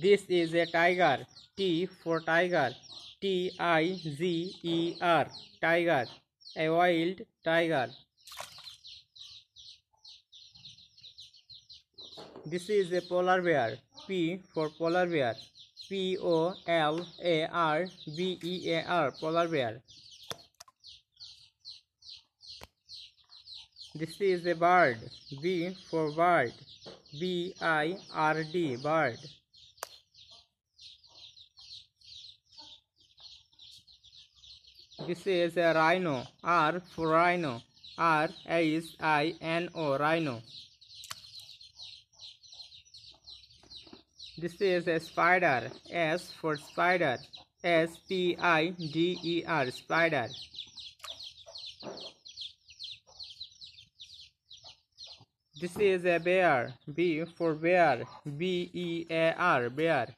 This is a tiger. T for tiger. T-I-G-E-R. Tiger. A wild tiger. This is a polar bear. P for polar bear. P-O-L-A-R-B-E-A-R. Polar bear. This is a bird. B for bird. B-I-R-D. Bird. This is a rhino. R for rhino. R is I N O rhino. This is a spider. S for spider. S P I D E R spider. This is a bear. B for bear. B E A R bear.